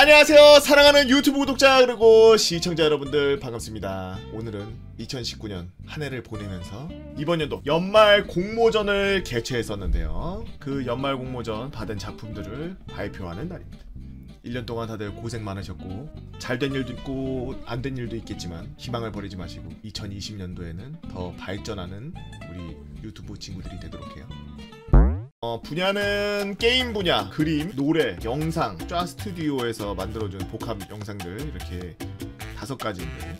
안녕하세요. 사랑하는 유튜브 구독자 그리고 시청자 여러분들 반갑습니다. 오늘은 2019년 한 해를 보내면서 이번 연도 연말 공모전을 개최했었는데요. 그 연말 공모전 받은 작품들을 발표하는 날입니다. 1년 동안 다들 고생 많으셨고 잘된 일도 있고 안 된 일도 있겠지만 희망을 버리지 마시고 2020년도에는 더 발전하는 우리 유튜브 친구들이 되도록 해요 어, 분야는 게임 분야, 그림, 노래, 영상, 쫙 스튜디오에서 만들어준 복합 영상들 이렇게 다섯 가지인데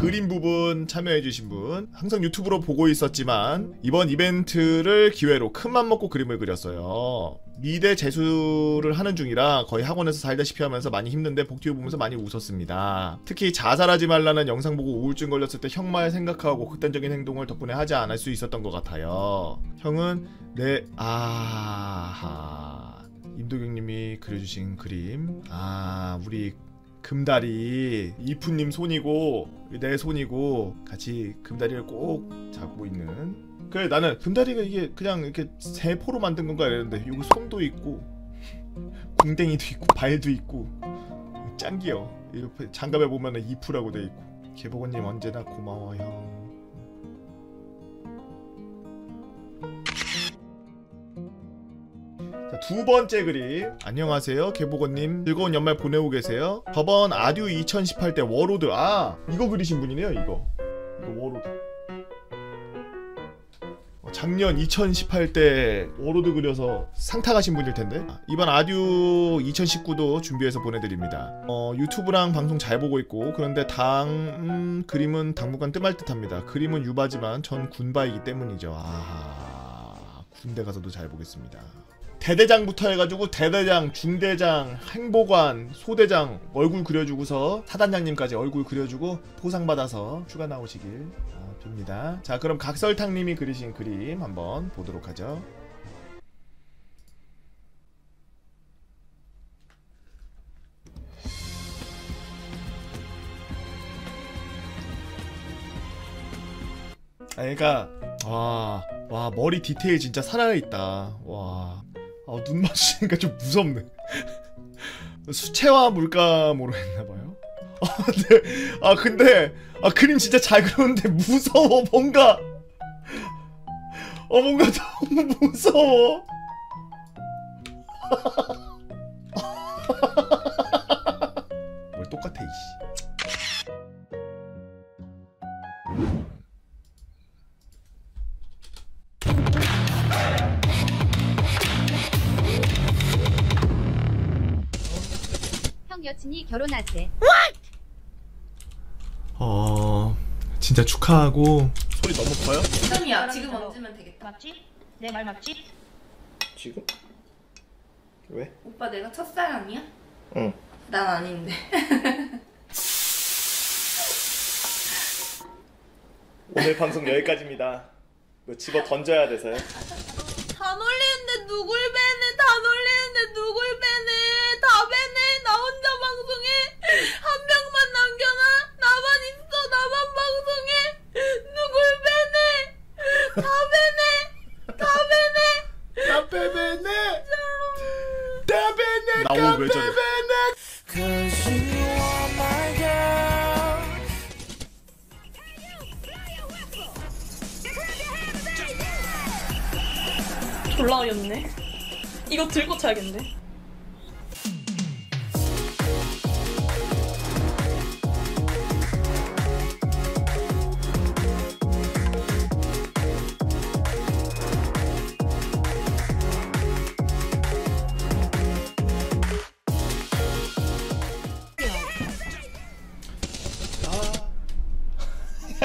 그림 부분 참여해주신 분. 항상 유튜브로 보고 있었지만 이번 이벤트를 기회로 큰맘 먹고 그림을 그렸어요. 미대 재수를 하는 중이라 거의 학원에서 살다시피 하면서 많이 힘든데 복튜브 보면서 많이 웃었습니다. 특히 자살하지 말라는 영상 보고 우울증 걸렸을 때 형말 생각하고 극단적인 행동을 덕분에 하지 않을 수 있었던 것 같아요. 형은 네 아하. 임도경님이 그려주신 그림. 아 우리 금다리 이프님 손이고 내 손이고 같이 금다리를 꼭 잡고 있는. 그래 나는 금다리가 이게 그냥 이렇게 세포로 만든 건가 이랬는데 여기 손도 있고 궁뎅이도 있고 발도 있고 짱 귀여워. 옆에 장갑에 보면은 이프라고 돼 있고. 개보건님 언제나 고마워 형 자, 두 번째 그림. 안녕하세요 개복어님. 즐거운 연말 보내고 계세요? 저번 아듀 2018때 워로드. 아 이거 그리신 분이네요 이거. 이거 워로드. 어, 작년 2018때 워로드 그려서 상타 가신 분일 텐데. 아, 이번 아듀 2019도 준비해서 보내드립니다. 어, 유튜브랑 방송 잘 보고 있고 그런데 당 음, 그림은 당분간 뜸할 듯합니다. 그림은 유바지만 전 군바리기 때문이죠. 아 군대 가서도 잘 보겠습니다 대대장부터 해가지고 대대장, 중대장, 행보관, 소대장 얼굴 그려주고서 사단장님까지 얼굴 그려주고 포상받아서 휴가 나오시길 어, 빕니다. 자 그럼 각설탕님이 그리신 그림 한번 보도록 하죠. 아, 그러니까 와, 와 머리 디테일 진짜 살아있다. 와, 아, 눈 맞추니까 좀 무섭네. 수채화 물감으로 했나봐요. 아, 근데, 아, 근데, 아, 그림 진짜 잘 그렸는데 무서워, 뭔가. 어, 뭔가 너무 무서워. 여친이 결혼하재. 어, 진짜 축하하고. 소리 너무 커요? 지금이야. 지금 얹으면 되겠다. 맞지? 내 말 맞지? 지금? 왜? 오빠 내가 첫사랑이야? 응. 난 아닌데. 오늘 방송 여기까지입니다. 이거 집어 던져야 돼서요. 다 놀리는데 누굴 빼네? 다 놀리는데 누굴 빼네? 다 빼네? 나 혼자 방송해? 한 명만 남겨놔? 나만 있어? 나만 방송해? 누굴 빼네? 다 빼네? 다 빼네? 까빼베네! 따베네! 나 오늘 왜 저래? 졸라 어렵네. 이거 들고 차야겠네.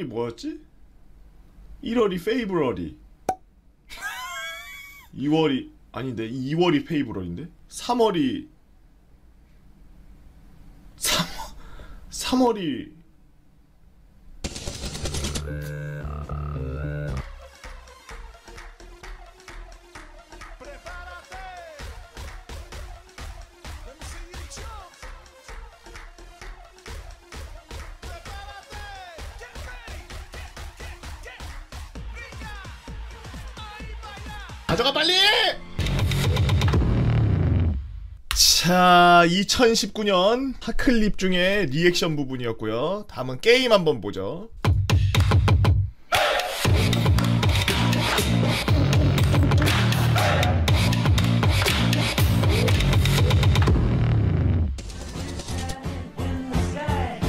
1월이 1월이 뭐였지? 1월이 페이브러리. 2월이 아닌데 2월이 페이브럴인데 3월이 3 3월이 2019년 하클립 중에 리액션 부분이었고요. 다음은 게임 한번 보죠.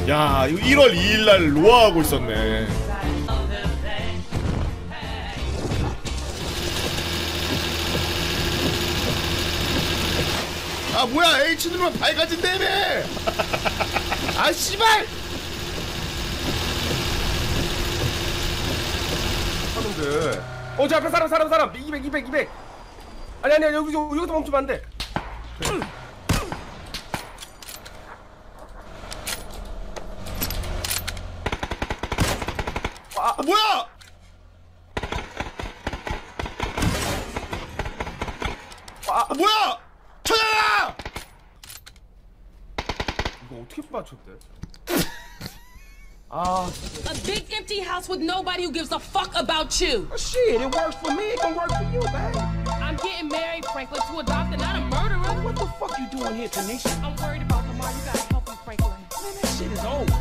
야, 이거 1월 2일 날 로아하고 있었네. 아 뭐야 H 누르면 밝아진다며 아 씨발 사람들. 어, 저 앞에 사람, 사람, 사람. 200, 200, 200. 아니, 아니, 여기, 여기, 여기서 멈추면 안 돼. House with nobody who gives a fuck about you. Oh, shit, it works for me. It gonna work for you, babe. I'm getting married, Franklin, to a doctor, not a murderer. What the fuck you doing here, Tanisha? I'm worried about Lamar. You gotta help him, Franklin. Man, that shit is old.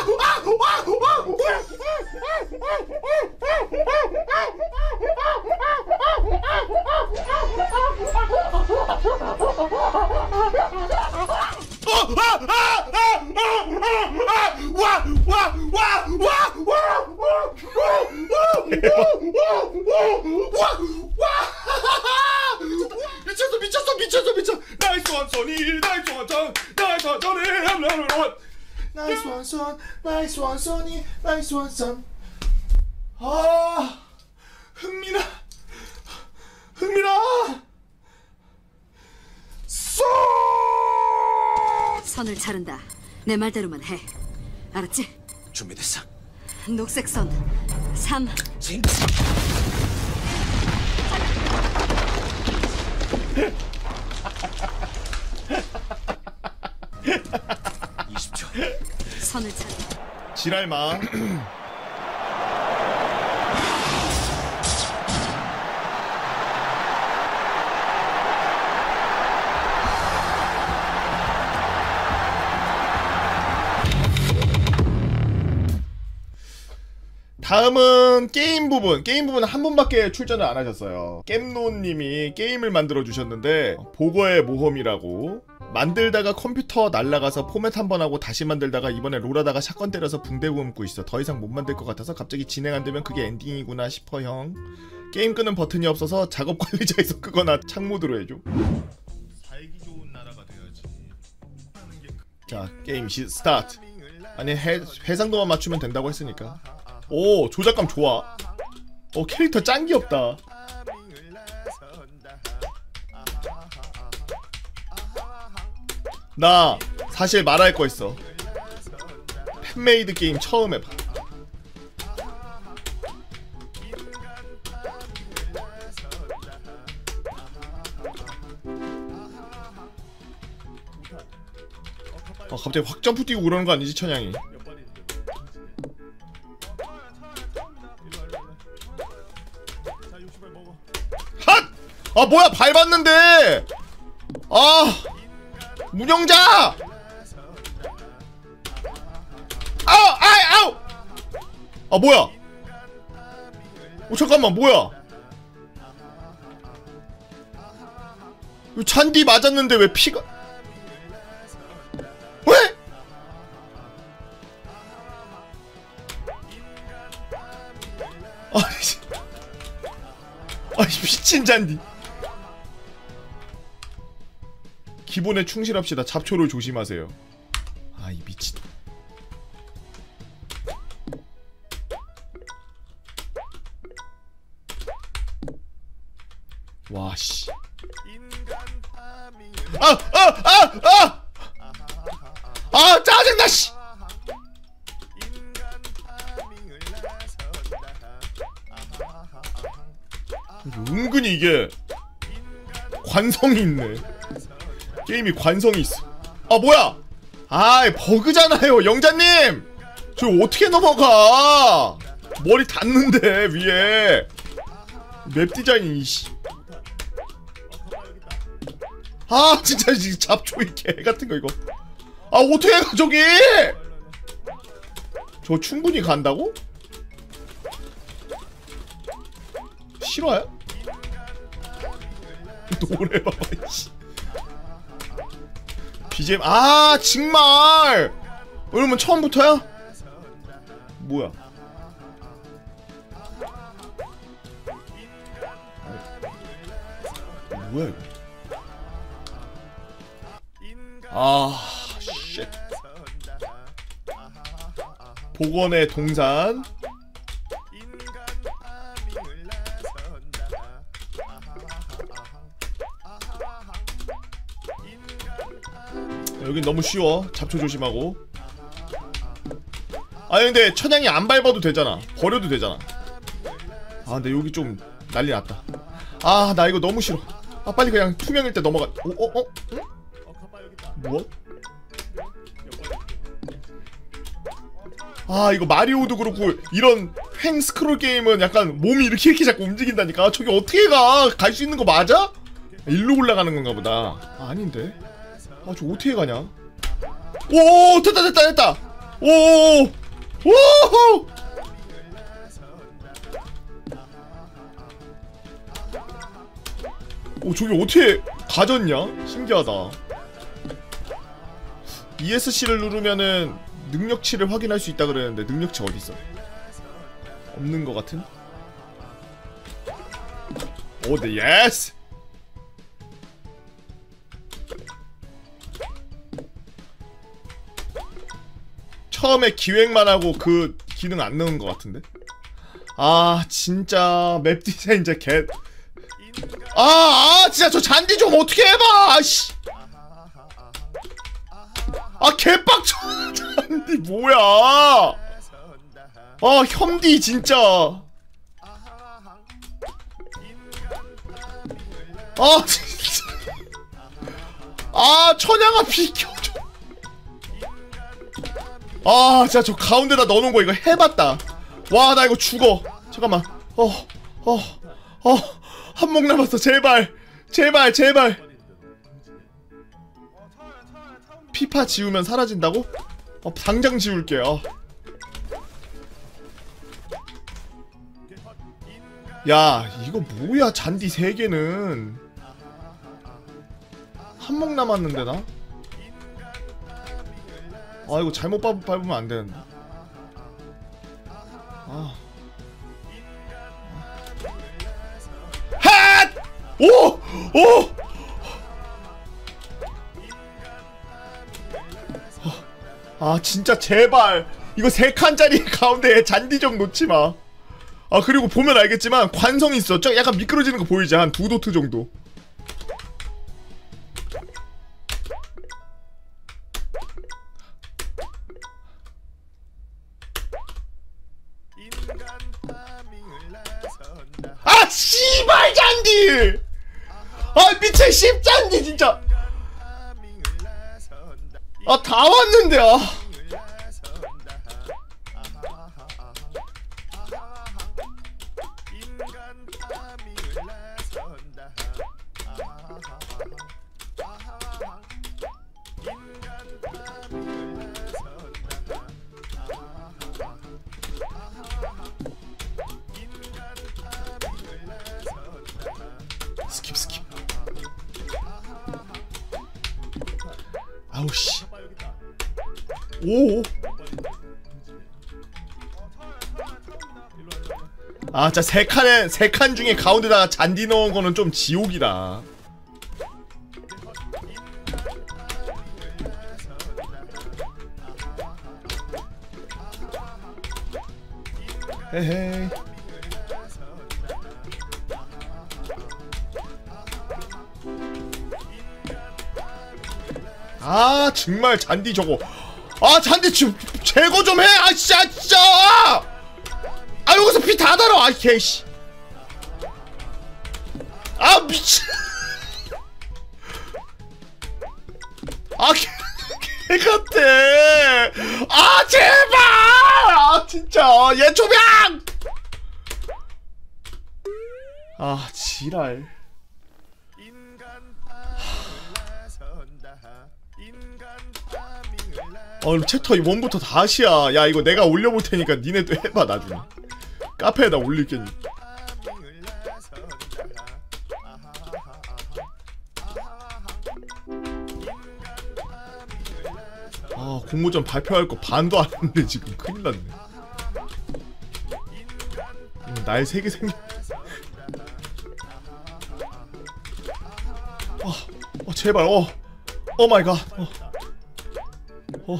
원선이 나이스 원선 아 흥민아 흥민아 쏘 선을 자른다. 내 말대로만 해. 알았지? 준비됐어. 녹색 선. 3. 진. 선을 자른다. 지랄마 다음은 게임 부분. 게임 부분은 한 분밖에 출전을 안 하셨어요. 겜노님이 게임을 만들어 주셨는데 보거의 모험이라고 만들다가 컴퓨터 날라가서 포맷 한 번 하고 다시 만들다가 이번에 롤하다가 샷건 때려서 붕대 굶고 있어. 더 이상 못 만들 것 같아서 갑자기 진행 안 되면 그게 엔딩이구나 싶어 형. 게임 끄는 버튼이 없어서 작업 관리자에서 끄거나 창모드로 해줘. 살기 좋은 나라가 돼야지. 자 게임 시 스타트. 아니 해, 해상도만 맞추면 된다고 했으니까. 오 조작감 좋아. 어 캐릭터 짱 귀엽다. 나 사실 말할 거 있어. fan-made 게임 처음 해봐. 아 갑자기 확 점프 뛰고 그러는 거 아니지 천양이? 핫! 아 뭐야 밟았는데! 아 문영자! 아우! 아이! 아우! 아 뭐야? 어 잠깐만 뭐야? 잔디 맞았는데 왜 피가 왜? 아니 아니 미친 잔디 기본에 충실합시다 잡초를 조심하세요 아 이 미친 와 씨 아! 아! 아! 아! 아 짜증나 씨 은근히 이게 관성이 있네 게임이 관성이 있어. 아 뭐야? 아이 버그잖아요 영자님! 저 어떻게 넘어가? 머리 닿는데 위에. 맵 디자인이 이씨. 아 진짜 이 잡초이 개 같은 거 이거. 아 어떻게 가 저기? 저 충분히 간다고? 실화야? 노래 봐봐 씨 BGM 아 정말 그러면 처음부터야? 뭐야 뭐야 이거 아 쉣. 복원의 동산 여긴 너무 쉬워 잡초 조심하고 아니 근데 천양이 안 밟아도 되잖아 버려도 되잖아 아 근데 여기 좀 난리 났다 아 나 이거 너무 싫어 아 빨리 그냥 투명일 때 넘어가 어? 어? 어? 응? 뭐? 아 이거 마리오도 그렇고 이런 횡 스크롤 게임은 약간 몸이 이렇게 이렇게 자꾸 움직인다니까 아, 저기 어떻게 가? 갈 수 있는 거 맞아? 일로 올라가는 건가 보다 아, 아닌데 아 저 어떻게 가냐 오 됐다 됐다 됐다 오 오! 오 저기 어떻게 가졌냐? 신기하다 ESC를 누르면은 능력치를 확인할 수 있다 그랬는데 능력치 어디 있어? 없는 것 같은? 오, 네, yes! 처음에 기획만 하고 그 기능 안 넣은 것 같은데? 아, 진짜 map 디자인 진짜 개. 아, 아, 진짜 저 잔디 좀 어떻게 해봐! 아씨. 아 개빡쳐 잔디 뭐야 아 현디 진짜 아 진짜 아 천양아 비켜줘 아 진짜 저 가운데다 넣어놓은 거 이거 해봤다 와 나 이거 죽어 잠깐만 어 어 어 한 목 남았어 제발 제발 제발 피파 지우면 사라진다고? 어, 당장 지울게요. 야, 이거 뭐야, 잔디 3개는. 한 목 남았는데, 나? 아, 이거 잘못 밟, 밟으면 안 되는데. 아. 핫! 오! 오! 아 진짜 제발 이거 세 칸짜리 가운데 잔디 좀 놓지 마. 아 그리고 보면 알겠지만 관성 있어. 저 약간 미끄러지는 거 보이지? 한 두 도트 정도. 잔디! 아 미친 씹잔디 진짜. 아 다 왔는데 아. 오. 아 진짜 세 칸에 세 칸 중에 가운데다가 잔디 넣은 거는 좀 지옥이다. 헤헤. 아 정말 잔디 저거 아 잔디 좀 제거 좀 해. 아 진짜 아 여기서 피 다 달아. 아 개씨. 아 미친. 아 개, 개 같아. 아 제발! 아 진짜. 얘 조명! 아 지랄 어 챕터 1부터 다시야. 야 이거 내가 올려볼 테니까 니네도 해봐 나중에. 카페에다 올릴게니. 아 공모전 발표할 거 반도 안 했는데 지금 큰일 났네. 음, 날세개 생겨 어, 어 제발 어. 오 마이 갓. 어. 어.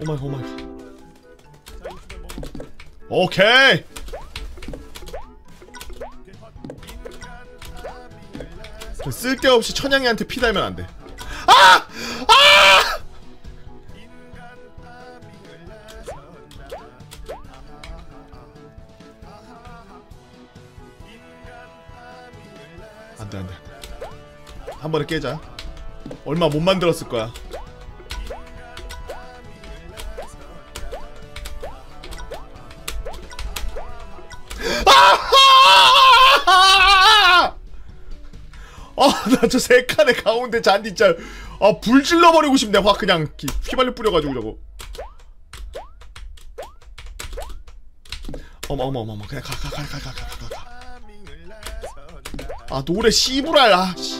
오마이 오마이 오케이 쓸데없이 천양이한테 피 달면 안 돼 아! 아! 안 돼 안 돼 한 번에 깨자 얼마 못 만들었을 거야. 아! 나저 세 칸의 가운데 잔디 진짜 아, 불 질러버리고 싶네. 확 그냥 기- 휘발유 뿌려가지고 저거 어머 어머 어머. 그냥 가 가 가 가 가 가 가가. 아 노래 씨부랄. 아 씨.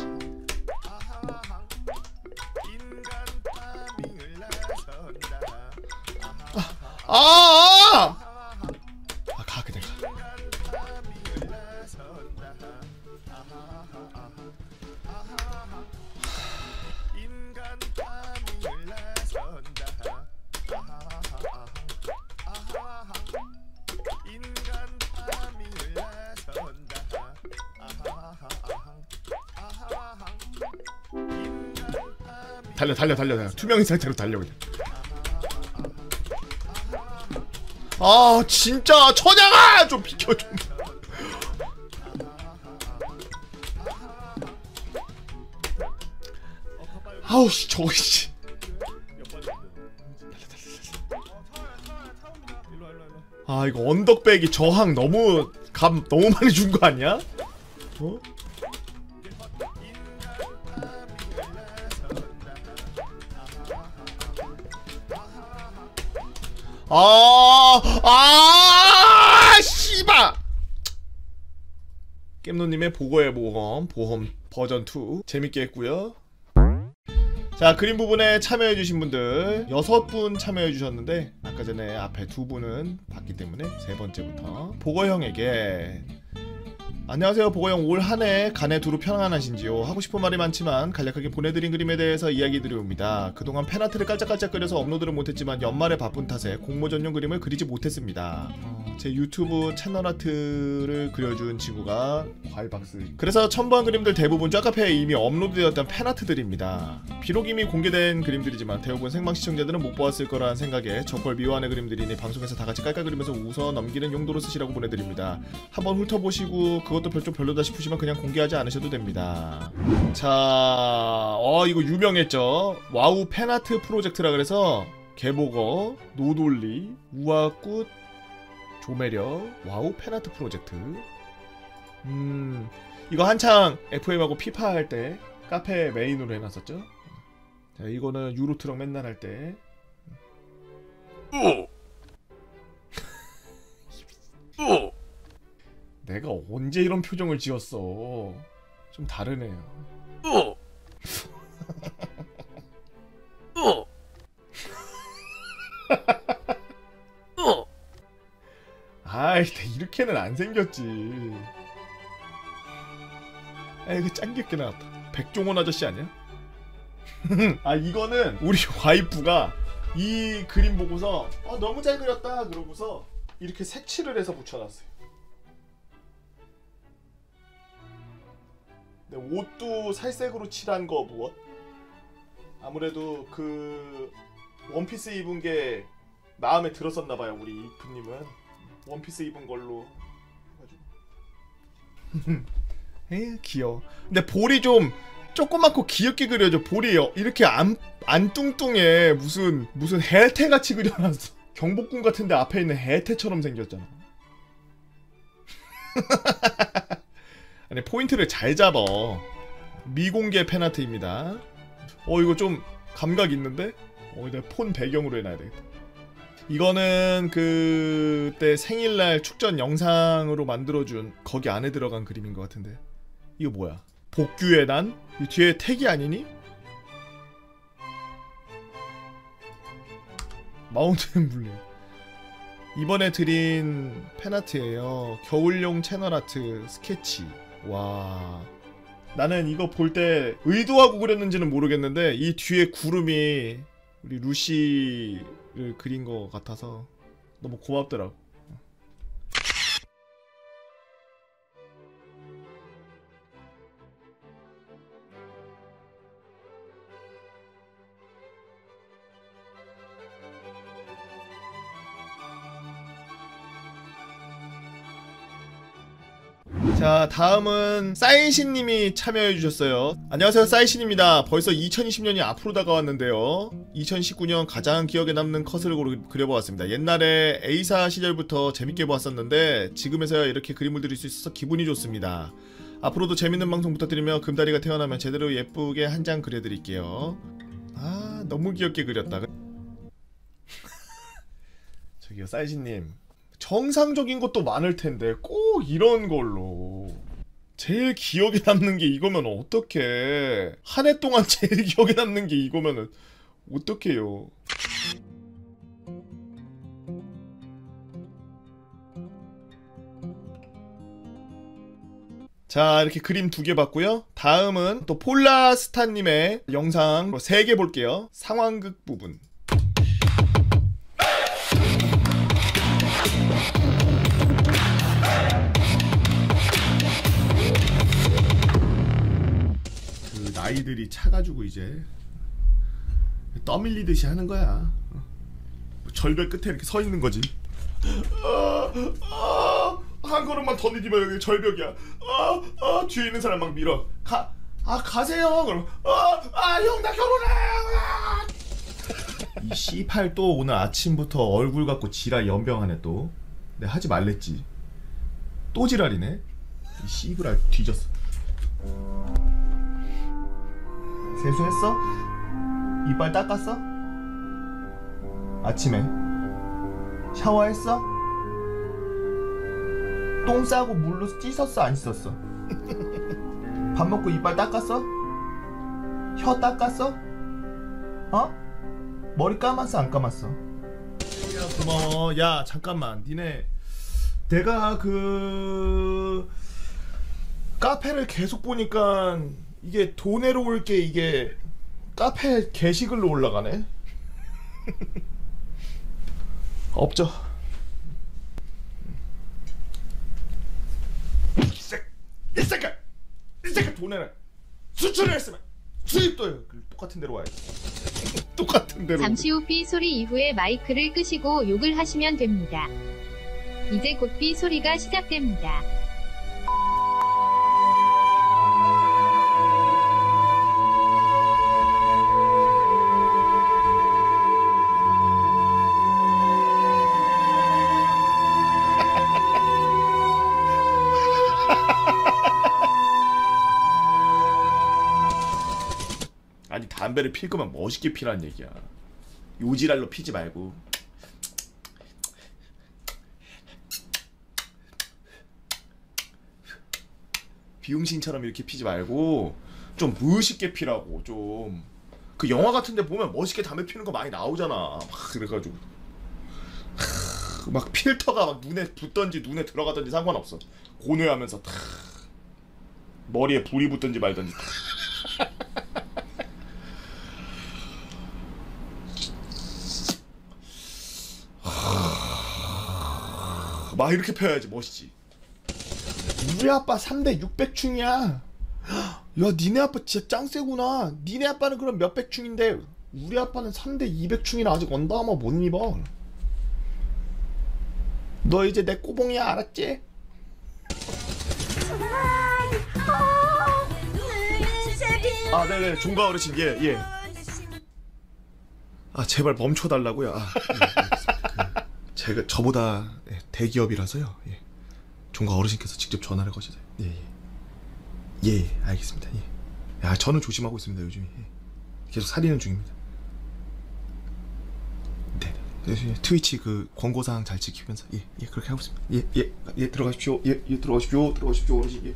아, 아, 가 그냥 가. 달려 달려 달려 달려. 투명인 상태로 달려 그냥 아 진짜 천양아 좀 비켜 좀 아우 씨 저거 씨 아 이거 언덕백이 저항 너무 감 너무 많이 준 거 아니야? 어? 아, 아, 씨바! 겜노님의 보고의 보험, 보험 버전 2 재밌게 했고요. 자 그림 부분에 참여해주신 분들 여섯 분 참여해주셨는데 아까 전에 앞에 두 분은 봤기 때문에 세 번째부터 보거형에게 안녕하세요. 보거형 올 한해 간에 두루 평안하신지요? 하고 싶은 말이 많지만 간략하게 보내드린 그림에 대해서 이야기 드려옵니다. 그동안 팬아트를 깔짝깔짝 그려서 업로드를 못했지만 연말에 바쁜 탓에 공모 전용 그림을 그리지 못했습니다. 어, 제 유튜브 채널 아트를 그려준 친구가 과일박스. 그래서 첨부한 그림들 대부분 쫙카페에 이미 업로드되었던 팬아트들입니다. 비록 이미 공개된 그림들이지만 대부분 생방 시청자들은 못 보았을 거라는 생각에 저걸 미워하는 그림들이니 방송에서 다같이 깔깔 그리면서 웃어 넘기는 용도로 쓰시라고 보내드립니다. 한번 훑어보시고 그 것도 별좀 별로다 싶으시면 그냥 공개하지 않으셔도 됩니다. 자, 어 이거 유명했죠. 와우 fan art 프로젝트라 그래서 개복어, 노돌리, 우아꽃, 조매력, 와우 fan art 프로젝트. 음, 이거 한창 FM하고 피파 할 때 카페 메인으로 해놨었죠. 자, 이거는 유로트럭 맨날 할 때. 내가 언제 이런 표정을 지었어? 좀 다르네요. 이렇게는 안 생겼지. 아 이거 짱 귀엽게 나왔다. 백종원 아저씨 아니야? 아 이거는 우리 와이프가 이 그림 보고서 어, 너무 잘 그렸다 그러고서 이렇게 색칠을 해서 붙여놨어요. 옷도 살색으로 칠한 거 무엇? 아무래도 그 원피스 입은 게 마음에 들었었나 봐요 우리 이프님은. 원피스 입은 걸로. 에이 귀여워. 근데 볼이 좀 조그맣고 귀엽게 그려져. 볼이 여- 이렇게 안, 안 뚱뚱해. 무슨 무슨 해태 같이 그려놨어. 경복궁 같은데 앞에 있는 해태처럼 생겼잖아 아니 포인트를 잘 잡아. 미공개 팬아트입니다. 어 이거 좀 감각 있는데? 어 내가 폰 배경으로 해놔야 되겠다. 이거는 그때 생일날 축전 영상으로 만들어준 거기 안에 들어간 그림인 것 같은데. 이거 뭐야? 복규의 난? 이 뒤에 택이 아니니? 마운틴 블랙 이번에 드린 팬아트예요. 겨울용 채널아트 스케치 와 나는 이거 볼 때 의도하고 그렸는지는 모르겠는데 이 뒤에 구름이 우리 루시를 그린 것 같아서 너무 고맙더라고. 자 다음은 사이신님이 참여해주셨어요. 안녕하세요 사이신입니다. 벌써 2020년이 앞으로 다가왔는데요. 2019년 가장 기억에 남는 컷을 그려보았습니다. 옛날에 A사 시절부터 재밌게 보았었는데 지금에서야 이렇게 그림을 그릴 수 있어서 기분이 좋습니다. 앞으로도 재밌는 방송 부탁드리며 금다리가 태어나면 제대로 예쁘게 한 장 그려드릴게요. 아 너무 귀엽게 그렸다. 저기요 사이신님 정상적인 것도 많을 텐데 꼭 이런 걸로. 제일 기억에 남는 게 이거면 어떡해? 한 해 동안 제일 기억에 남는 게 이거면은 어떡해요? 자 이렇게 그림 두 개 봤고요. 다음은 또 폴라스타님의 영상 세 개 볼게요. 상황극 부분 그 나이들이 차가지고 이제 떠밀리듯이 하는 거야. 어. 절벽 끝에 이렇게 서 있는 거지. 아, 아, 한 걸음만 더 디디면 여기 절벽이야. 아, 아, 뒤에 있는 사람 막 밀어. 가, 아 가세요. 그럼, 아, 아, 형 나 결혼해. 아. 이 C8 또 오늘 아침부터 얼굴 갖고 지랄 연병하네 또. 내가 하지 말랬지. 또 지랄이네. 이 씨부랄 뒤졌어. 세수했어? 이빨 닦았어? 아침에 샤워했어? 똥 싸고 물로 씻었어 안 씻었어? 밥 먹고 이빨 닦았어? 혀 닦았어? 어? 머리 감았어 안 감았어? 야 고마워 야 잠깐만 니네 내가 그 카페를 계속 보니까 이게 돈으로 올 게 이게 카페 게시글로 올라가네. 없죠. 이 새끼, 이 새끼 돈에는 수출을 했으면 수입도 그 똑같은 데로 와야지. 똑같은 데로. 잠시 후 삐 소리 이후에 마이크를 끄시고 욕을 하시면 됩니다. 이제 곧 삐 소리가 시작됩니다. 담배를 필 거면 멋있게 피라는 얘기야. 요지랄로 피지 말고. 비용신처럼 이렇게 피지 말고 좀 멋있게 피라고 좀. 그 영화 같은데 보면 멋있게 담배 피는 거 많이 나오잖아. 막 그래가지고. 하, 막 필터가 막 눈에 붙던지 눈에 들어가던지 상관없어. 고뇌하면서 탁 머리에 불이 붙든지 말든지. 탁. 막 이렇게 펴야지 멋있지. 우리 아빠 3대 600충이야. 야, 니네 아빠 진짜 짱 세구나. 니네 아빠는 그럼 몇백 충인데 우리 아빠는 3대 200충이라 아직 언더아머 못 입어. 너 이제 내 꼬봉이야 알았지? 아 네네 종가 어르신 예 예. 아 제발 멈춰달라고요. 아, 예. 그, 제가 저보다 예, 대기업이라서요. 예. 종가 어르신께서 직접 전화를 거셔서 예 예. 예, 예, 알겠습니다. 예. 야, 저는 조심하고 있습니다, 요즘에. 예. 계속 살리는 중입니다. 네. 네. 트위치 그 권고사항 잘 지키면서 예, 예, 그렇게 하고 있습니다. 예, 예, 예, 들어가십시오. 예, 예, 들어가십시오. 들어가십시오, 어르신. 예.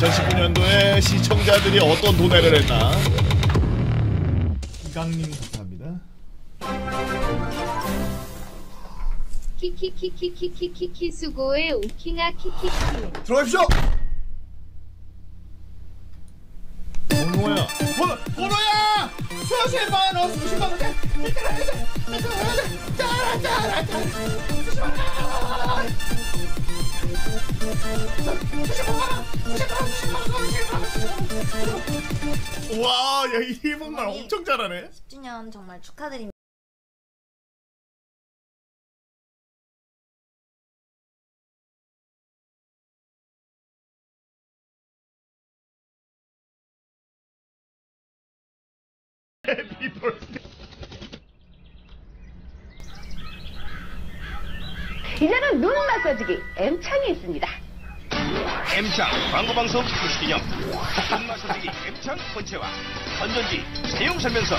전 19년도에 시청자들이 어떤 도내를 했나? 이강님 감사합니다. 키키키키키키키키 수고해 오킹아 키키키 들어가십시오. 와, 야 일본말 엄청 잘하네. 10주년 정말 축하드립니다. 방송 90기념 복근마 선생이 엠창 번체와 건전지 내용 설명서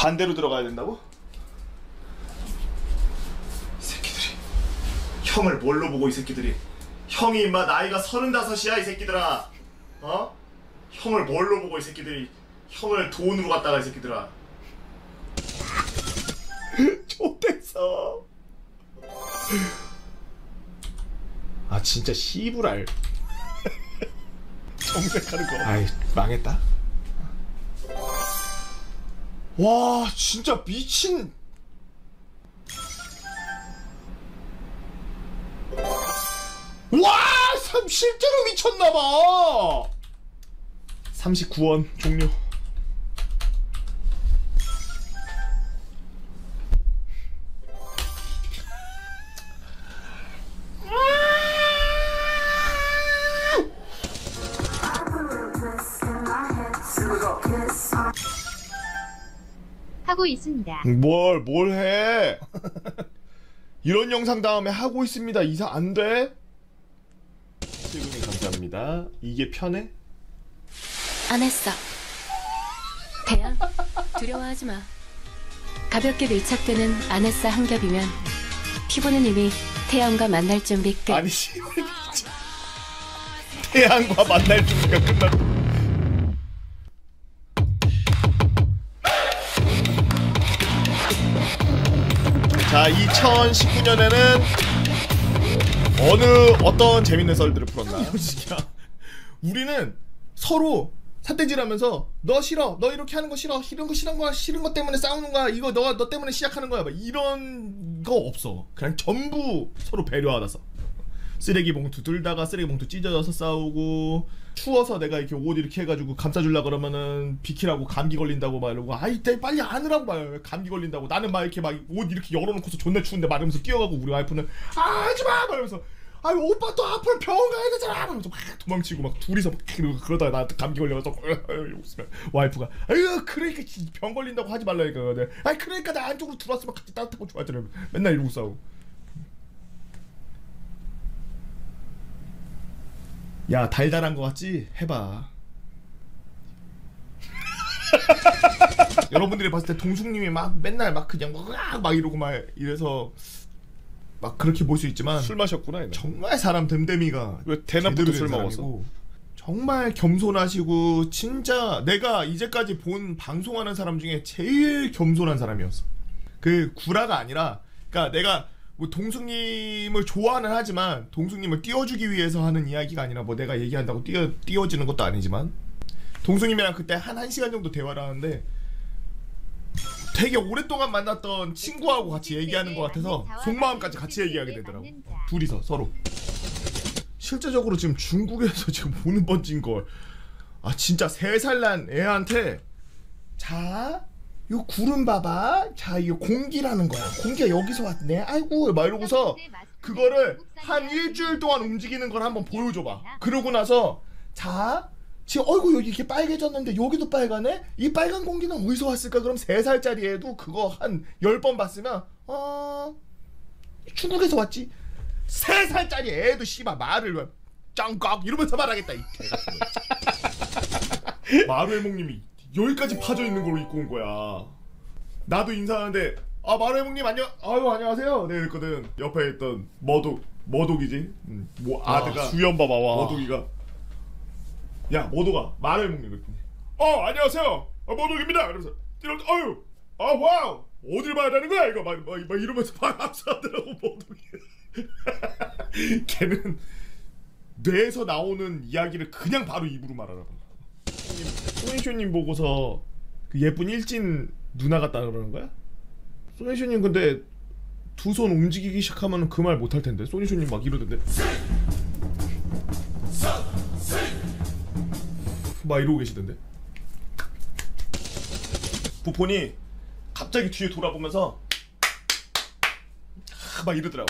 반대로 들어가야 된다고? 이 새끼들이. 형을 뭘로 보고 이 새끼들이? 형이 임마 나이가 서른다섯이야 이 새끼들아. 어? 형을 뭘로 보고 이 새끼들이 형을 돈으로 갖다가 이 새끼들아. 좋댔어. 아 진짜 씨부랄. 정색하는 거. 아이 망했다 와 진짜 미친. 와 참, 실제로 미쳤나봐. 39원 종료 있습니다. 뭘, 뭘 해? 이런 영상 다음에 하고 있습니다. 이상 안 돼? 실군님 감사합니다. 이게 편해? 안 했어. 대양, 두려워하지 마. 가볍게 밀착되는 아네사 한 겹이면 피부는 이미 태양과 만날 준비 끝. 아니, 씨. 태양과 만날 준비가 끝났다. 2019년에는 어느 어떤 재밌는 썰들을 풀었나? 야, 우리는 서로 삿대질하면서 너 싫어, 너 이렇게 하는 거 싫어, 이런 거 싫은 거야, 싫은 거 때문에 싸우는 거야, 이거 너가 너 때문에 시작하는 거야, 막 이런 거 없어. 그냥 전부 서로 배려하다서 쓰레기 봉투 들다가 쓰레기 봉투 찢어져서 싸우고 추워서 내가 이렇게 옷 이렇게 해가지고 감싸주려 그러면은 비키라고 감기 걸린다고 막 이러고 아이 때 빨리 안으라고 막 감기 걸린다고. 나는 막 이렇게 막 옷 이렇게 열어놓고서 존나 추운데 막 이러면서 뛰어가고 우리 와이프는 아 하지마! 막 이러면서 아이 오빠 또 앞으로 병원 가야 되잖아! 하면서 막 도망치고 막 둘이서 막 이러고 그러다가 나한테 감기 걸려서 있으면 와이프가 아유 그러니까 병 걸린다고 하지 말라니까. 내가, 아이 그러니까 나 안쪽으로 들어왔으면 같이 따뜻하고 좋았잖아 맨날 이러고 싸우고 야 달달한 거 같지? 해봐 여러분들이 봤을 때 동숙님이 막 맨날 막 그냥 막 이러고 막 이래서 막 그렇게 볼 수 있지만 술 마셨구나. 얘는. 정말 사람 됨됨이가 왜 대낮부터 술된 먹었어? 정말 겸손하시고 진짜 내가 이제까지 본 방송하는 사람 중에 제일 겸손한 사람이었어. 그 구라가 아니라 그러니까 내가 뭐 동숙님을 좋아는 하지만 동숙님을 띄워주기 위해서 하는 이야기가 아니라 뭐 내가 얘기한다고 띄워 띄워지는 것도 아니지만 동숙님이랑 그때 한 1시간 정도 대화를 하는데 되게 오랫동안 만났던 친구하고 같이 얘기하는 것 같아서 속마음까지 같이 얘기하게 되더라고. 둘이서 서로. 실제적으로 지금 중국에서 지금 보는 번진 걸. 아 진짜 세 살 난 애한테 자, 요 구름 봐봐. 자, 이거 공기라는 거야. 공기가 여기서 왔네. 아이고, 막 이러고서 그거를 한 일주일 동안 움직이는 걸 한번 보여줘봐. 그러고 나서 자, 지금 어이구 여기 이렇게 빨개졌는데 여기도 빨가네? 이 빨간 공기는 어디서 왔을까? 그럼 세 살짜리 애도 그거 한열번 봤으면 어 중국에서 왔지. 세 살짜리 애도 씨발 말을 왜 짱깍 이러면서 말하겠다 이 개. 마루해몽님이 여기까지 파져 있는 걸로 입고 온 거야. 나도 인사하는데 아 마루해몽님 안녕 아유 안녕하세요. 네 그랬거든. 옆에 있던 머독 머독이지. 음, 뭐 아드가 아, 수염 봐봐, 와. 머독이가 야 말을 먹는 거지. 어 안녕하세요. 어, 모독입니다. 이러면서 이런 어유 아 wow 어딜 봐야 되는 거야 이거 막, 막, 막 이러면서 박수하더라고 모독이. 걔는 뇌에서 나오는 이야기를 그냥 바로 입으로 말하라고. 소니쇼님 보고서 그 예쁜 일진 누나 같다 그러는 거야? 소니쇼님 근데 두 손 움직이기 시작하면 그 말 못할 텐데 소니쇼님 막 이러던데. 막 이러고 계시던데. 부폰이 갑자기 뒤에 돌아보면서 아, 막 이러더라고.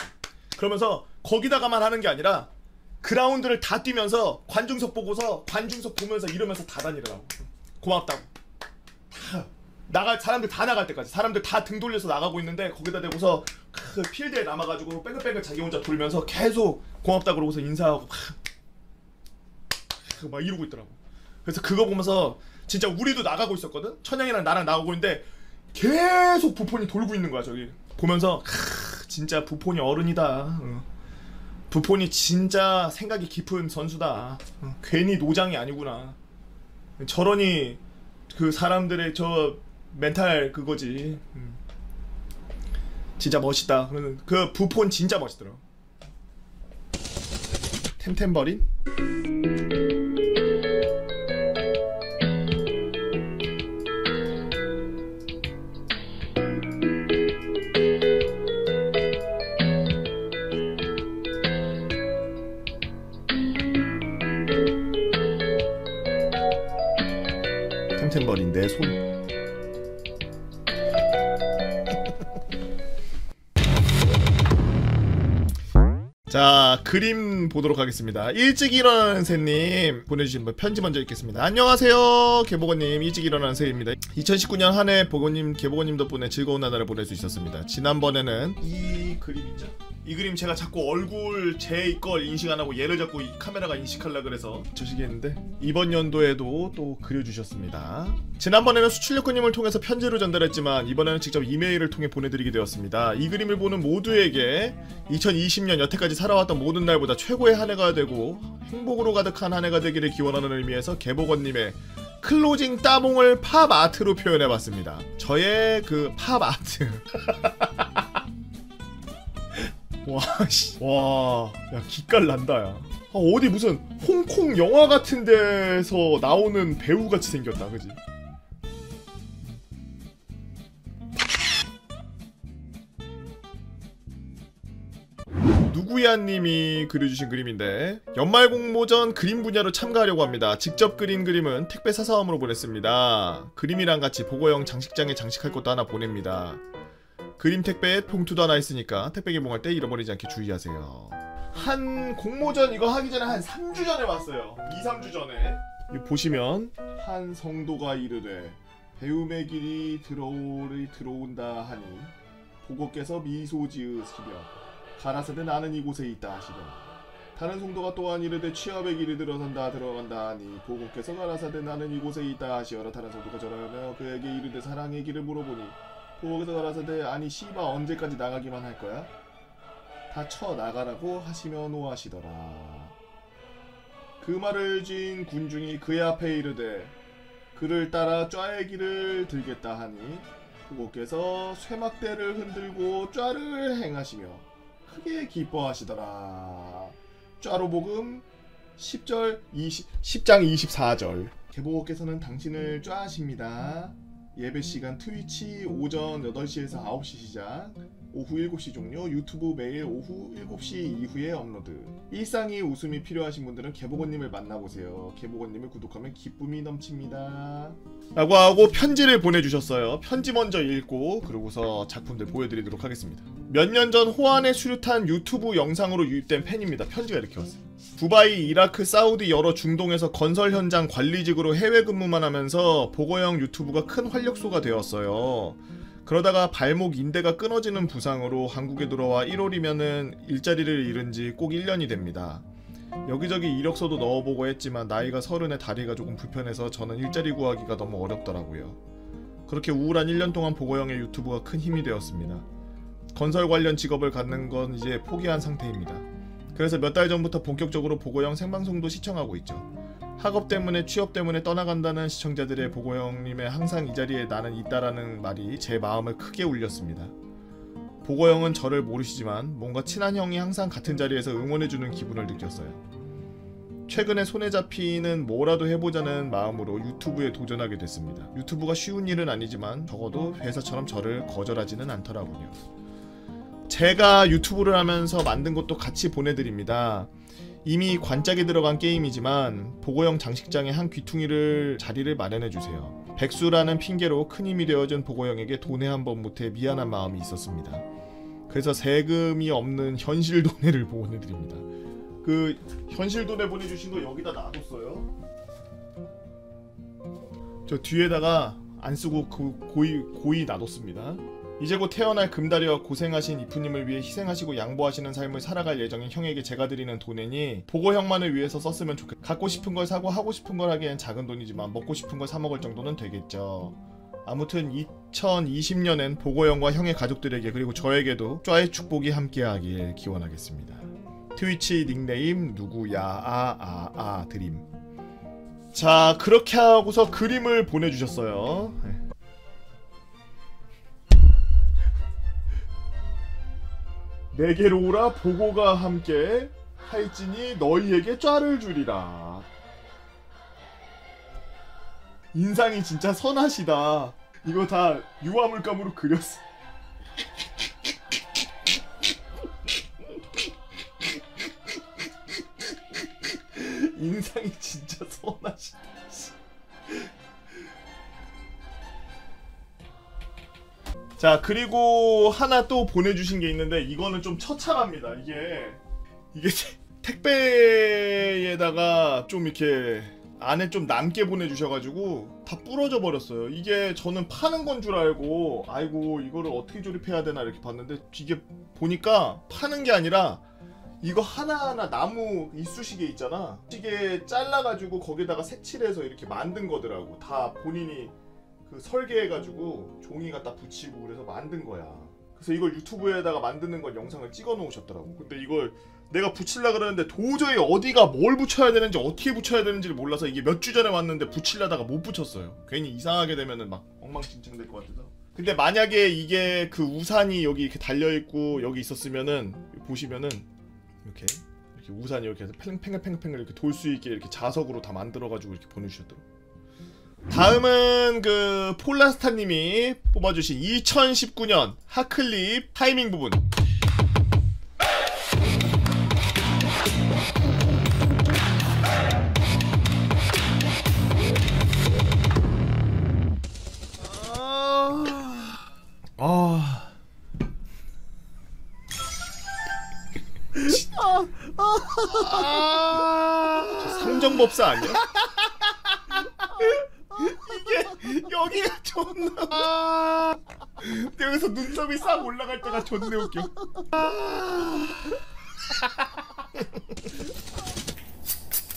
그러면서 거기다가만 하는 게 아니라 그라운드를 다 뛰면서 관중석 보고서 관중석 보면서 이러면서 다 다니더라고. 고맙다고. 다 나갈 사람들 다 나갈 때까지 사람들 다 등 돌려서 나가고 있는데 거기다 대고서 그 필드에 남아가지고 뺑글뺑글 자기 혼자 돌면서 계속 고맙다 그러고서 인사하고 막, 막 이러고 있더라고. 그래서 그거 보면서 진짜 우리도 나가고 있었거든. 천양이랑 나랑 나가고 있는데 계속 부폰이 돌고 있는 거야 저기 보면서 크, 진짜 부폰이 어른이다. 어. 부폰이 진짜 생각이 깊은 선수다. 어, 괜히 노장이 아니구나. 저러니 그 사람들의 저 멘탈 그거지. 음. 진짜 멋있다. 그러는 그 부폰 진짜 멋있더라. 템템버린? 그림 보도록 하겠습니다. 일찍 일어나는 새님 보내주신 분 편지 먼저 읽겠습니다. 안녕하세요 개보건님 일찍 일어나는 새입니다. 2019년 한 해 보건님 개보건님 덕분에 즐거운 나날을 보낼 수 있었습니다. 지난번에는 이 그림 있죠? 이 그림 제가 자꾸 얼굴 제 걸 인식 안 하고 얘를 자꾸 이 카메라가 인식하려 그래서 저시기했는데 이번 연도에도 또 그려주셨습니다. 지난번에는 수출력군님을 통해서 편지로 전달했지만 이번에는 직접 이메일을 통해 보내드리게 되었습니다. 이 그림을 보는 모두에게 2020년 여태까지 살아왔던 모든 날보다 최고의 한 해가 되고 행복으로 가득한 한 해가 되기를 기원하는 의미에서 개복어님의 closing 따봉을 팝 아트로 표현해봤습니다. 저의 그 팝 아트. 와, 씨. 와, 야, 기깔 난다, 야. 아, 어디 무슨 홍콩 영화 같은 데서 나오는 배우 같이 생겼다, 그지? 누구야님이 그려주신 그림인데 연말 공모전 그림 분야로 참가하려고 합니다. 직접 그린 그림은 택배 사사함으로 보냈습니다. 그림이랑 같이 보고형 장식장에 장식할 것도 하나 보냅니다. 그림 택배에 봉투도 하나 있으니까 택배 개봉할 때 잃어버리지 않게 주의하세요. 한 공모전 이거 하기 전에 한 3주 전에 왔어요. 2, 3주 전에. 이 보시면 한 성도가 이르되 배움의 길이 들어오리 들어온다 하니 보고께서 미소 지으시며 가라사대 나는 이곳에 있다 하시며 다른 성도가 또한 이르되 취업의 길이 들어선다 들어간다 하니 보고께서 가라사대 나는 이곳에 있다 하시어라 다른 성도가 절하며 그에게 이르되 사랑의 길을 물어보니 보고께서 가라사대 아니 씨바 언제까지 나가기만 할 거야? 다 쳐 나가라고 하시며 노하시더라 그 말을 진 군중이 그의 앞에 이르되 그를 따라 쫘의 길을 들겠다 하니 보고께서 쇠막대를 흔들고 쫘를 행하시며 크게 기뻐하시더라. 쫘로복음 10절 20 10장 24절 개보고께서는 당신을 쫘하십니다. 예배 시간 트위치 오전 8시에서 9시 시작. 오후 7시 종료. 유튜브 매일 오후 7시 이후에 업로드. 일상이 웃음이 필요하신 분들은 개보건님을 만나보세요. 개보건님을 구독하면 기쁨이 넘칩니다. 라고 하고 편지를 보내주셨어요. 편지 먼저 읽고 그러고서 작품들 보여드리도록 하겠습니다. 몇 년 전 호안의 수류탄 유튜브 영상으로 유입된 팬입니다. 편지가 이렇게 왔어요 두바이, 이라크, 사우디 여러 중동에서 건설 현장 관리직으로 해외 근무만 하면서 보고형 유튜브가 큰 활력소가 되었어요. 그러다가 발목 인대가 끊어지는 부상으로 한국에 들어와 1월이면은 일자리를 잃은 지 꼭 1년이 됩니다. 여기저기 이력서도 넣어보고 했지만 나이가 서른에 다리가 조금 불편해서 저는 일자리 구하기가 너무 어렵더라고요. 그렇게 우울한 1년 동안 보고형의 유튜브가 큰 힘이 되었습니다. 건설 관련 직업을 갖는 건 이제 포기한 상태입니다. 그래서 몇 달 전부터 본격적으로 보고형 생방송도 시청하고 있죠. 학업 때문에 취업 때문에 떠나간다는 시청자들의 보고형님의 항상 이 자리에 나는 있다라는 말이 제 마음을 크게 울렸습니다. 보고형은 저를 모르시지만 뭔가 친한 형이 항상 같은 자리에서 응원해주는 기분을 느꼈어요. 최근에 손에 잡히는 뭐라도 해보자는 마음으로 유튜브에 도전하게 됐습니다. 유튜브가 쉬운 일은 아니지만 적어도 회사처럼 저를 거절하지는 않더라고요. 제가 유튜브를 하면서 만든 것도 같이 보내드립니다. 이미 관짝에 들어간 게임이지만 보고형 장식장에 한 귀퉁이를 자리를 마련해주세요. 백수라는 핑계로 큰 힘이 되어준 보고형에게 돈에 한 번 못해 미안한 마음이 있었습니다. 그래서 세금이 없는 현실 돈해를 보내드립니다. 그 현실 돈에 보내주신 거 여기다 놔뒀어요. 저 뒤에다가 안 쓰고 그 고이 고이 놔뒀습니다. 이제 곧 태어날 금다리와 고생하신 이프님을 위해 희생하시고 양보하시는 삶을 살아갈 예정인 형에게 제가 드리는 돈이니 보고 형만을 위해서 썼으면 좋겠. 갖고 싶은 걸 사고 하고 싶은 걸 하기엔 작은 돈이지만 먹고 싶은 걸 사 먹을 정도는 되겠죠. 아무튼 2020년엔 보고 형과 형의 가족들에게 그리고 저에게도 쫙의 축복이 함께하길 기원하겠습니다. 트위치 닉네임 누구야 아아아 아, 아, 드림. 자 그렇게 하고서 그림을 보내주셨어요. 내게로 오라 보고가 함께 할지니 너희에게 쫙을 주리라. 인상이 진짜 선하시다. 이거 다 유화물감으로 그렸어. 인상이 진짜 선하시다. 자 그리고 하나 또 보내주신 게 있는데 이거는 좀 처참합니다. 이게 이게 택배에다가 좀 이렇게 안에 좀 남게 보내주셔가지고 다 부러져 버렸어요. 이게 저는 파는 건 줄 알고 아이고 이거를 어떻게 조립해야 되나 이렇게 봤는데 이게 보니까 파는 게 아니라 이거 하나하나 나무 이쑤시개 있잖아. 시계 잘라가지고 거기다가 색칠해서 이렇게 만든 거더라고. 다 본인이 그 설계해가지고 종이 갖다 붙이고 그래서 만든 거야. 그래서 이걸 유튜브에다가 만드는 걸 영상을 찍어 놓으셨더라고. 근데 이걸 내가 붙일라 그러는데 도저히 어디가 뭘 붙여야 되는지 어떻게 붙여야 되는지를 몰라서 이게 몇 주 전에 왔는데 붙일라다가 못 붙였어요. 괜히 이상하게 되면은 막 엉망진창 될 것 같아서. 근데 만약에 이게 그 우산이 여기 이렇게 달려 있고 여기 있었으면은 보시면은 이렇게 이렇게 우산이 이렇게 해서 팽팽팽팽 이렇게 돌 수 있게 이렇게 자석으로 다 만들어 가지고 이렇게 보내주셨더라고. 다음은 그 폴라스타님이 뽑아주신 2019년 하클립 타이밍 부분 아. 아. 아. 아. 상정법사 아니야? 이게 여기가 존나 아~ 여기서 눈썹이 싹 올라갈 때가 존나 웃겨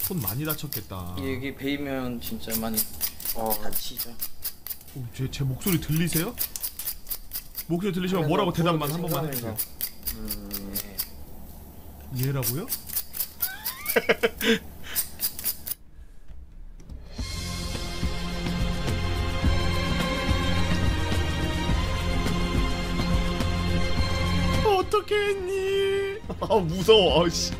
손 많이 다쳤겠다 여기 베이면 진짜 많이 다치죠. 오, 제, 제 목소리 들리세요? 목소리 들리시면 뭐라고 대답만 한 번만 해주세요 음, 네. 얘라고요? 어떻게 했니? 아 무서워. 아씨.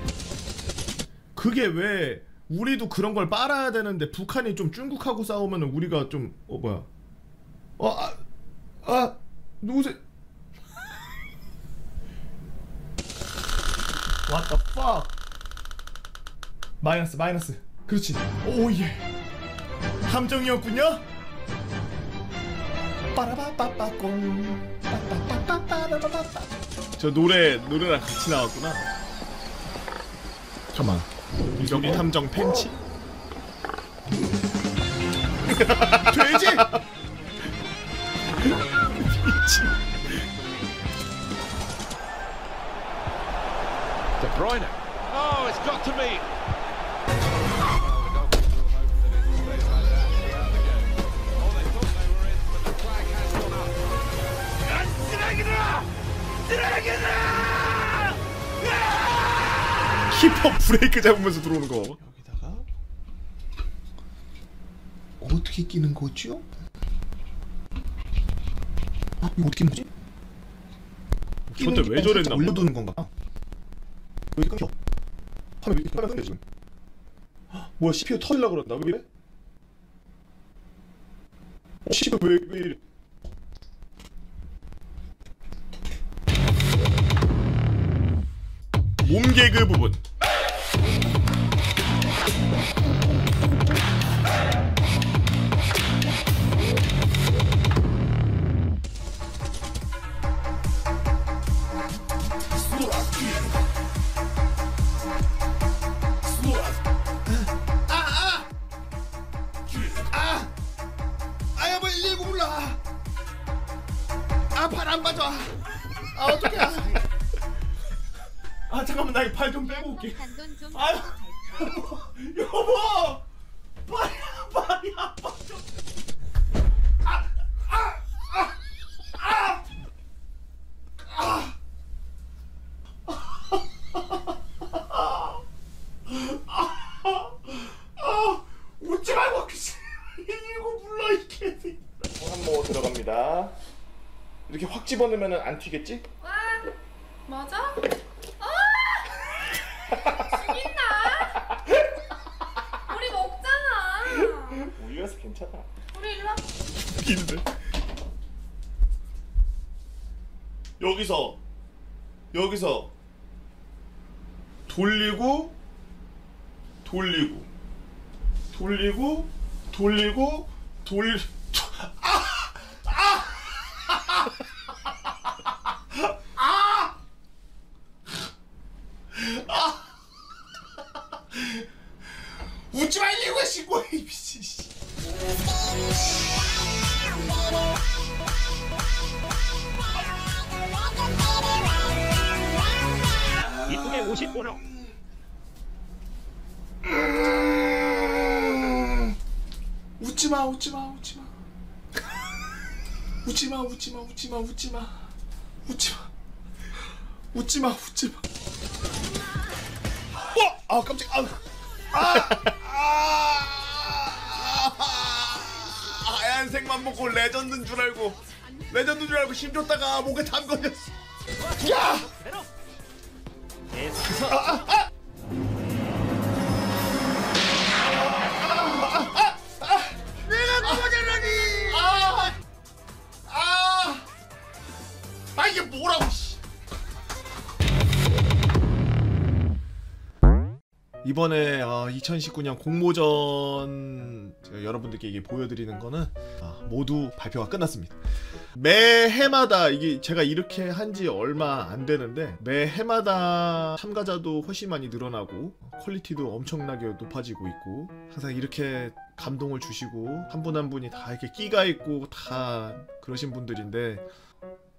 그게 왜 우리도 그런 걸 빨아야 되는데 북한이 좀 중국하고 싸우면 우리가 좀 어 뭐야. 어 아 아, 누구세요? What the fuck? 마이너스 마이너스. 그렇지. 오예. 함정이었군요. 빠라바빠빠꽁 저 노래 노래랑 같이 나왔구나. 잠깐만. 우리 함정 팬치? 돼지! 미친 De Bruyne. Oh, it's got to be. 키퍼 브레이크 잡으면서 들어오는 거 여기다가 어떻게 끼는 거죠? 아 이거 어떻게 끼는 거지? 저때 왜 저랬나? 올려두는 건가? 여기 끊겨 화면 왜 화면 끊겨 지금 헉, 뭐야 CPU 터질라 그런다 왜 이래? 어, CPU 왜, 왜 이래 몸개그 부분 팔좀 아유 여보! 빨리 빨리 아파 좀 아, 아, 아, 아, 아, 웃지 말고 이거 불러 이 개새끼. 한모 들어갑니다. 이렇게 확 집어넣으면 안 튀겠지? 웃지 마, 웃지 마. 웃지 마, 웃지 마, 웃지 마, 웃지 마. 웃지 마. 웃지 마. 어! 아, 깜짝. 아. 아! 아! 아! 하얀색만 먹고 legend인 줄 알고 legend인 줄 알고 힘 줬다가 목에 담 걸렸어. 야! 이번에 아, 2019년 공모전 여러분들께 이게 보여드리는 거는 아, 모두 발표가 끝났습니다. 매 해마다 이게 제가 이렇게 한 지 얼마 안 되는데 매 해마다 참가자도 훨씬 많이 늘어나고 퀄리티도 엄청나게 높아지고 있고 항상 이렇게 감동을 주시고 한 분한 분이 다 이렇게 끼가 있고 다 그러신 분들인데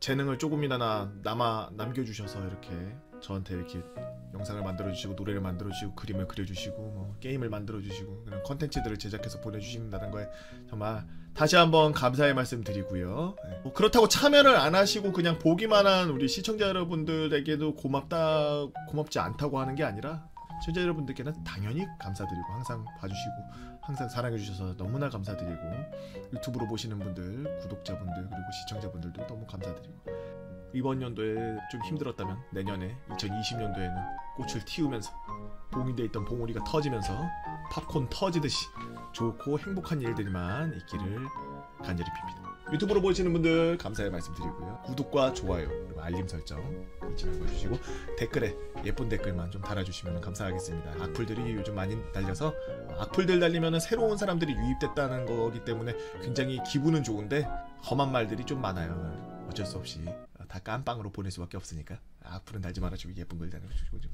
재능을 조금이나 나- 남아 남겨주셔서 이렇게 저한테 이렇게 영상을 만들어 주시고 노래를 만들어 주시고 그림을 그려 주시고 뭐 게임을 만들어 주시고 그런 컨텐츠들을 제작해서 보내 주신다는 거에 정말 다시 한번 감사의 말씀 드리고요. 네. 뭐 그렇다고 참여를 안 하시고 그냥 보기만 한 우리 시청자 여러분들에게도 고맙다 고맙지 않다고 하는 게 아니라 시청자 여러분들께는 당연히 감사드리고 항상 봐주시고 항상 사랑해주셔서 너무나 감사드리고 유튜브로 보시는 분들 구독자분들 그리고 시청자분들도 너무 감사드리고 이번 연도에 좀 힘들었다면 내년에 2020년도에는 꽃을 틔우면서 봉인돼 있던 봉우리가 터지면서 팝콘 터지듯이 좋고 행복한 일들만 있기를 간절히 빕니다. 유튜브로 보시는 분들 감사의 말씀 드리고요. 구독과 좋아요 그리고 알림 설정 잊지 말고 해주시고 댓글에 예쁜 댓글만 좀 달아주시면 감사하겠습니다. 악플들이 요즘 많이 달려서 악플들 달리면 새로운 사람들이 유입됐다는 거기 때문에 굉장히 기분은 좋은데 험한 말들이 좀 많아요. 어쩔 수 없이 다 깜빵으로 보낼 수밖에 없으니까. 악플은 달지 말아주고 예쁜 글 달아주시고 좀